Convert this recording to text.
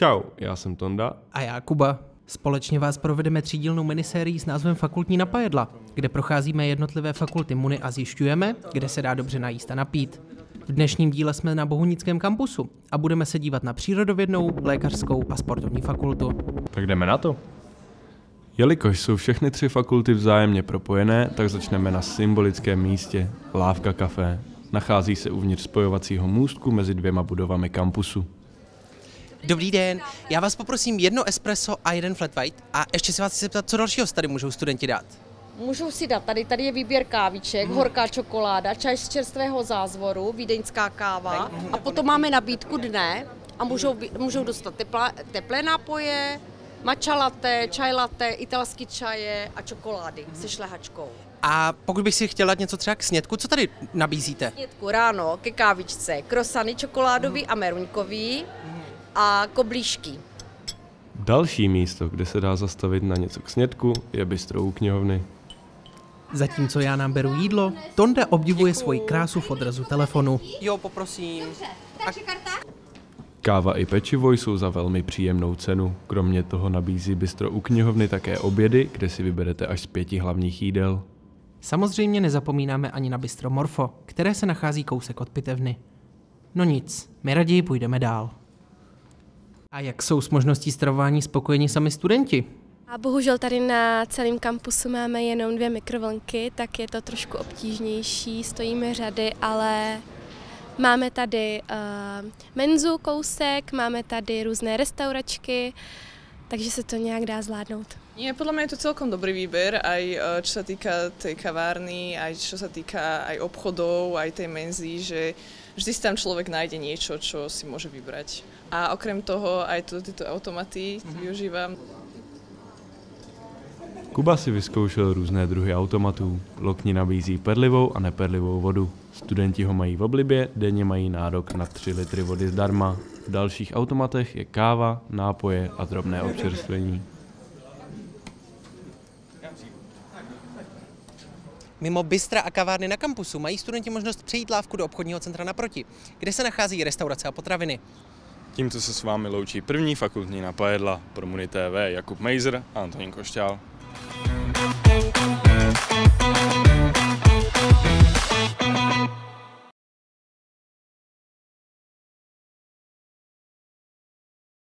Čau, já jsem Tonda. A já Kuba. Společně vás provedeme třídílnou minisérii s názvem Fakultní napajedla, kde procházíme jednotlivé fakulty Muny a zjišťujeme, kde se dá dobře najíst a napít. V dnešním díle jsme na Bohunickém kampusu a budeme se dívat na přírodovědnou, lékařskou a sportovní fakultu. Tak jdeme na to. Jelikož jsou všechny tři fakulty vzájemně propojené, tak začneme na symbolickém místě Lávka Café. Nachází se uvnitř spojovacího můstku mezi dvěma budovami kampusu. Dobrý den, já vás poprosím jedno espresso a jeden flat white a ještě se vás chci zeptat, co dalšího tady můžou studenti dát. Můžou si dát, tady, tady je výběr káviček, hmm. horká čokoláda, čaj z čerstvého zázvoru, vídeňská káva a potom máme nabídku dne a můžou, můžou dostat teplé, teplé nápoje, matcha latte, čaj latte, italský čaje a čokolády se šlehačkou. A pokud bych si chtěl dát něco třeba k snědku, co tady nabízíte? Snědku ráno ke kávičce, krosany čokoládový a meruňkový a koblížky. Další místo, kde se dá zastavit na něco k snědku, je bistro u knihovny. Zatímco já nám beru jídlo, Tonda obdivuje svoji krásu v odrazu telefonu. Jo, poprosím. Káva i pečivo jsou za velmi příjemnou cenu. Kromě toho nabízí bistro u knihovny také obědy, kde si vyberete až z pěti hlavních jídel. Samozřejmě nezapomínáme ani na bistro Morfo, které se nachází kousek od pitevny. No nic, my raději půjdeme dál. A jak jsou s možností stravování spokojení sami studenti? A bohužel tady na celém kampusu máme jenom dvě mikrovlnky, tak je to trošku obtížnější, stojíme řady, ale máme tady uh, menzu kousek, máme tady různé restauračky, takže se to nějak dá zvládnout. Nie, podľa mňa je to celkom dobrý výber, aj eh, čo sa týka tej kavárny, aj čo sa týka aj obchodov, aj tej menzy, že vždy si tam človek nájde niečo, čo si môže vybrať. A okrem toho aj to, tyto automaty mm-hmm. využívam. Kuba si vyzkoušel různé druhy automatů. Lokni nabízí perlivou a neperlivou vodu. Studenti ho mají v oblibě, denně mají nárok na 3 litry vody zdarma. V dalších automatech je káva, nápoje a drobné občerstvení. Mimo bystra a kavárny na kampusu mají studenti možnost přejít lávku do obchodního centra naproti, kde se nachází restaurace a potraviny. Tímto se s vámi loučí první fakultní napajedla pro Muni TV Jakub Mejzer a Antonín Košťál. Thank you.